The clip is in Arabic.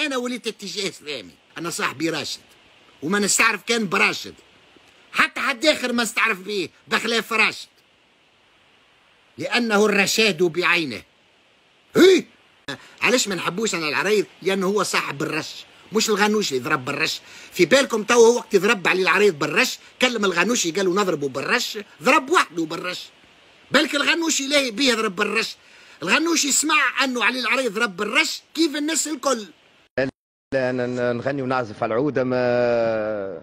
أنا وليت اتجاه إسلامي. أنا صاحبي راشد. وما نستعرف كان براشد. حتى حد آخر ما استعرف به بخلاف راشد. لأنه الرشاد بعينه. هي! علاش ما نحبوش أنا العريض لأنه هو صاحب الرش. مش الغنوش اللي يضرب بالرش. في بالكم تو وقت يضرب عليه العريض بالرش كلم الغنوشي قالوا نضربه بالرش ضرب وحده بالرش. بلك الغنوشي لا بيه يضرب بالرش. الغنوشي سمع أنه علي العريض ضرب بالرش كيف الناس الكل؟ نغني ونعزف على العودة ما